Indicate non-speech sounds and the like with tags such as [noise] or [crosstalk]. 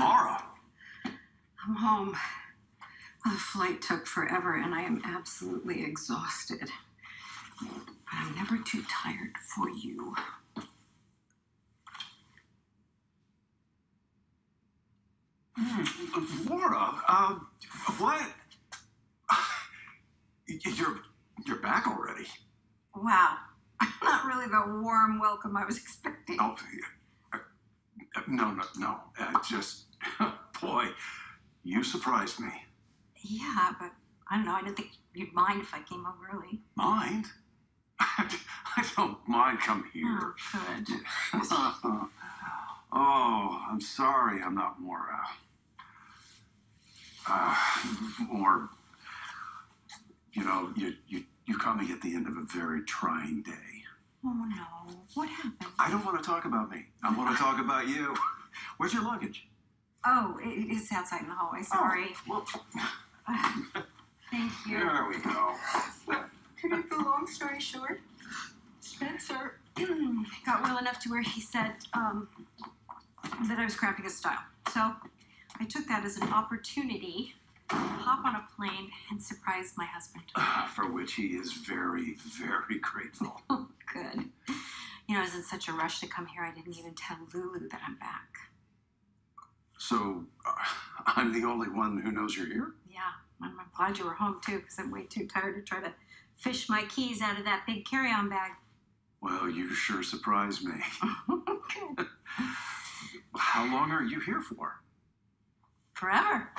I'm home. The flight took forever and I am absolutely exhausted. But I'm never too tired for you. Hmm, Laura, uh, what? [sighs] You're you're back already. Wow. [laughs] Not really the warm welcome I was expecting. Oh, uh, no, no, no. Uh, just, boy, you surprised me. Yeah, but I don't know. I didn't think you'd mind if I came home early. Mind? [laughs] I don't mind. Come here. Oh, good. [laughs] oh, I'm sorry. I'm not more, uh, uh, more. You know, you you you caught me at the end of a very trying day. Oh no. What happened? I don't want to talk about me. I want to talk about you. Where's your luggage? Oh, it- outside in the hallway. Sorry. Well, [laughs] Thank you. there we go. To make the long story short, Spencer [clears throat] got well enough to where he said um, that I was cramping his style. So I took that as an opportunity to hop on a plane and surprise my husband. [sighs] For which he is very, very grateful. [laughs] Good. You know, I was in such a rush to come here, I didn't even tell Lulu that I'm back. So, uh, [laughs] I'm the only one who knows you're here? Yeah, I'm I'm glad you were home too, because I'm way too tired to try to fish my keys out of that big carry-on bag. Well, you sure surprised me. [laughs] [laughs] How long are you here for? Forever.